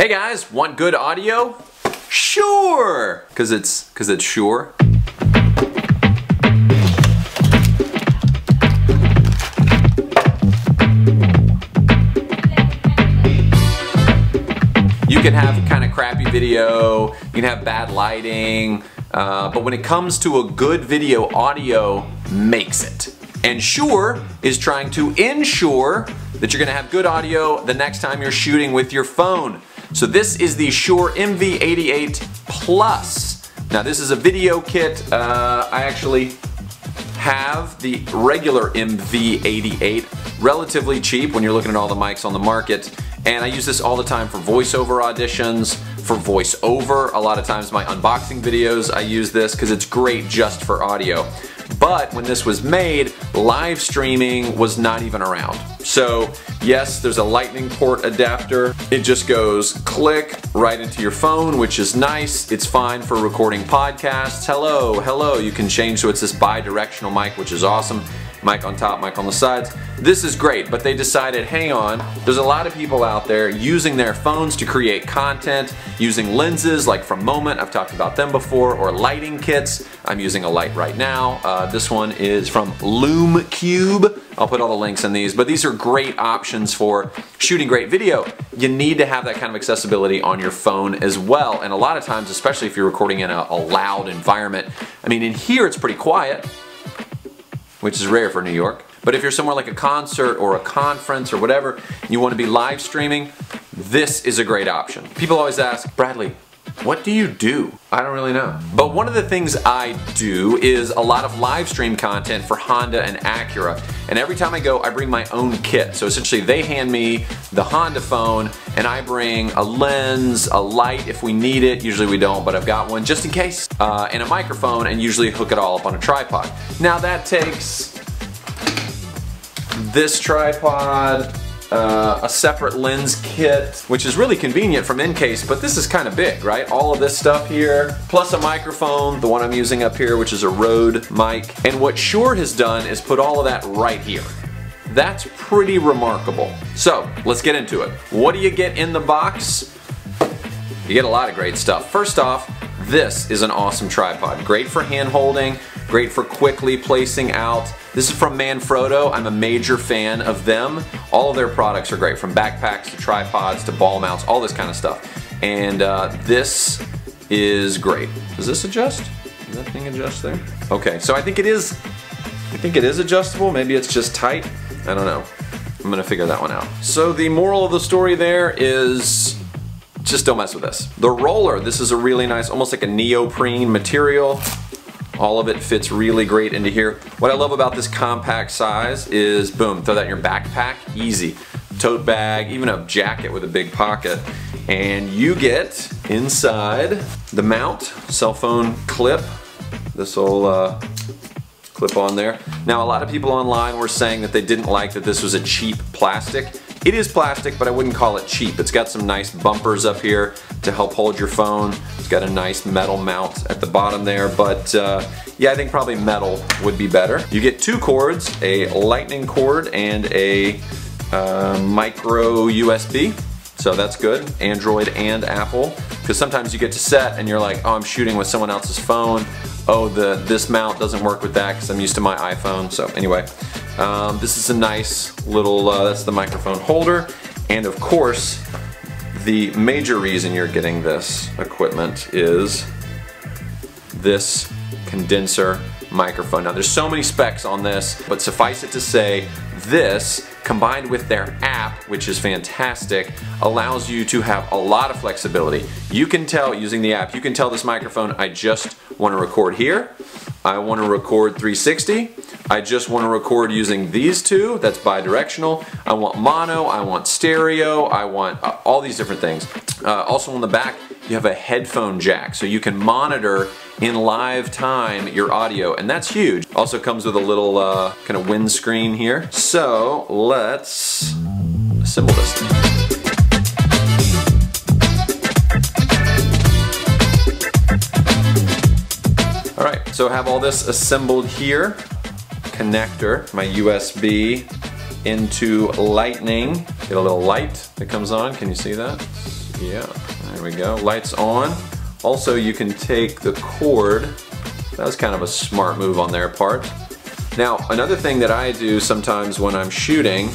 Hey guys, want good audio? Sure! Cause it's, cause it's sure. You can have kind of crappy video, you can have bad lighting, uh, but when it comes to a good video, audio makes it. And Shure is trying to ensure that you're gonna have good audio the next time you're shooting with your phone. So this is the Shure MV88 Plus. Now this is a video kit. Uh, I actually have the regular MV88, relatively cheap when you're looking at all the mics on the market. And I use this all the time for voiceover auditions, for voiceover. A lot of times my unboxing videos I use this because it's great just for audio. But when this was made, live streaming was not even around. So yes, there's a lightning port adapter. It just goes click right into your phone, which is nice. It's fine for recording podcasts. Hello, hello. You can change so it's this bi-directional mic, which is awesome mic on top, mic on the sides. This is great, but they decided, hang on, there's a lot of people out there using their phones to create content, using lenses like from Moment, I've talked about them before, or lighting kits. I'm using a light right now. Uh, this one is from Lume Cube. I'll put all the links in these, but these are great options for shooting great video. You need to have that kind of accessibility on your phone as well, and a lot of times, especially if you're recording in a, a loud environment, I mean, in here it's pretty quiet, which is rare for New York. But if you're somewhere like a concert or a conference or whatever, you want to be live streaming, this is a great option. People always ask, Bradley, what do you do? I don't really know. But one of the things I do is a lot of live stream content for Honda and Acura. And every time I go, I bring my own kit. So essentially they hand me the Honda phone and I bring a lens, a light if we need it. Usually we don't, but I've got one just in case. Uh, and a microphone and usually hook it all up on a tripod. Now that takes this tripod, uh, a separate lens kit, which is really convenient from Incase, but this is kind of big, right? All of this stuff here, plus a microphone, the one I'm using up here, which is a Rode mic. And what Shure has done is put all of that right here. That's pretty remarkable. So, let's get into it. What do you get in the box? You get a lot of great stuff. First off, this is an awesome tripod. Great for hand holding, great for quickly placing out. This is from Manfrotto. I'm a major fan of them. All of their products are great, from backpacks to tripods to ball mounts, all this kind of stuff. And uh, this is great. Does this adjust? Does that thing adjust there? Okay, so I think it is, I think it is adjustable. Maybe it's just tight. I don't know. I'm gonna figure that one out. So the moral of the story there is just don't mess with this. The roller, this is a really nice, almost like a neoprene material. All of it fits really great into here. What I love about this compact size is, boom, throw that in your backpack, easy. Tote bag, even a jacket with a big pocket. And you get inside the mount, cell phone clip. This will uh, clip on there. Now a lot of people online were saying that they didn't like that this was a cheap plastic. It is plastic, but I wouldn't call it cheap. It's got some nice bumpers up here to help hold your phone. It's got a nice metal mount at the bottom there, but uh, yeah, I think probably metal would be better. You get two cords, a lightning cord and a uh, micro USB. So that's good, Android and Apple. Because sometimes you get to set and you're like, oh, I'm shooting with someone else's phone. Oh, the this mount doesn't work with that because I'm used to my iPhone. So anyway, um, this is a nice little, uh, that's the microphone holder. And of course, the major reason you're getting this equipment is this condenser microphone. Now there's so many specs on this, but suffice it to say, this combined with their app, which is fantastic, allows you to have a lot of flexibility. You can tell using the app, you can tell this microphone, I just want to record here, I want to record 360, I just want to record using these two, that's bi-directional, I want mono, I want stereo, I want uh, all these different things. Uh, also on the back, you have a headphone jack, so you can monitor in live time your audio, and that's huge. Also comes with a little uh, kind of windscreen here. So let's assemble this thing. Alright, so I have all this assembled here. Connector, my USB into lightning. Get a little light that comes on, can you see that? Yeah, there we go. Lights on. Also, you can take the cord. That was kind of a smart move on their part. Now, another thing that I do sometimes when I'm shooting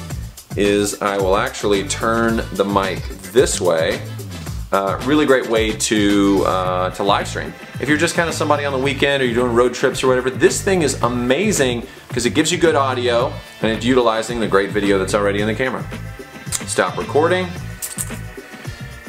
is I will actually turn the mic this way. Really great way to, uh, to live stream. If you're just kind of somebody on the weekend or you're doing road trips or whatever, this thing is amazing because it gives you good audio and it's utilizing the great video that's already in the camera. Stop recording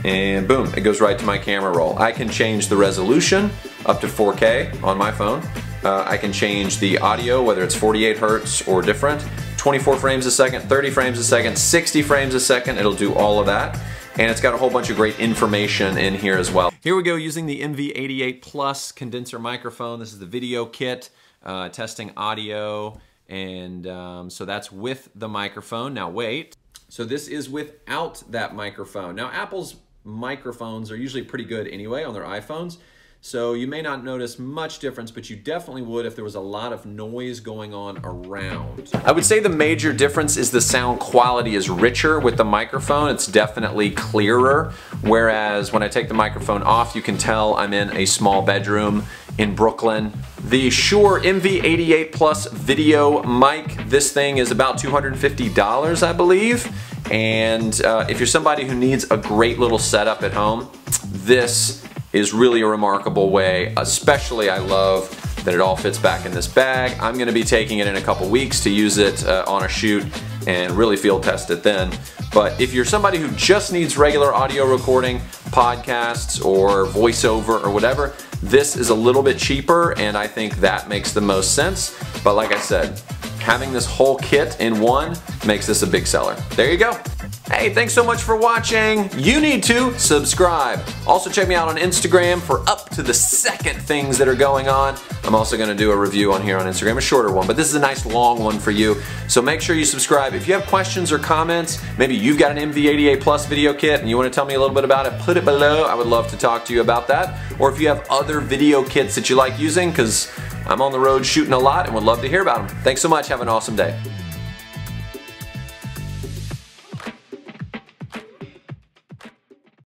and boom, it goes right to my camera roll. I can change the resolution up to 4K on my phone. Uh, I can change the audio, whether it's 48 hertz or different. 24 frames a second, 30 frames a second, 60 frames a second, it'll do all of that. And it's got a whole bunch of great information in here as well. Here we go using the MV88 Plus condenser microphone. This is the video kit, uh, testing audio, and um, so that's with the microphone. Now wait, so this is without that microphone. Now Apple's microphones are usually pretty good anyway on their iPhones. So you may not notice much difference, but you definitely would if there was a lot of noise going on around. I would say the major difference is the sound quality is richer with the microphone. It's definitely clearer. Whereas when I take the microphone off, you can tell I'm in a small bedroom in Brooklyn. The Shure MV88 Plus video mic, this thing is about $250, I believe. And uh, if you're somebody who needs a great little setup at home, this is really a remarkable way. Especially I love that it all fits back in this bag. I'm gonna be taking it in a couple weeks to use it uh, on a shoot and really field test it then. But if you're somebody who just needs regular audio recording, podcasts or voiceover or whatever, this is a little bit cheaper and I think that makes the most sense. But like I said, having this whole kit in one makes this a big seller. There you go. Hey, thanks so much for watching. You need to subscribe. Also check me out on Instagram for up to the second things that are going on. I'm also gonna do a review on here on Instagram, a shorter one, but this is a nice long one for you. So make sure you subscribe. If you have questions or comments, maybe you've got an MV88 Plus video kit and you wanna tell me a little bit about it, put it below. I would love to talk to you about that. Or if you have other video kits that you like using, because I'm on the road shooting a lot and would love to hear about them. Thanks so much. Have an awesome day.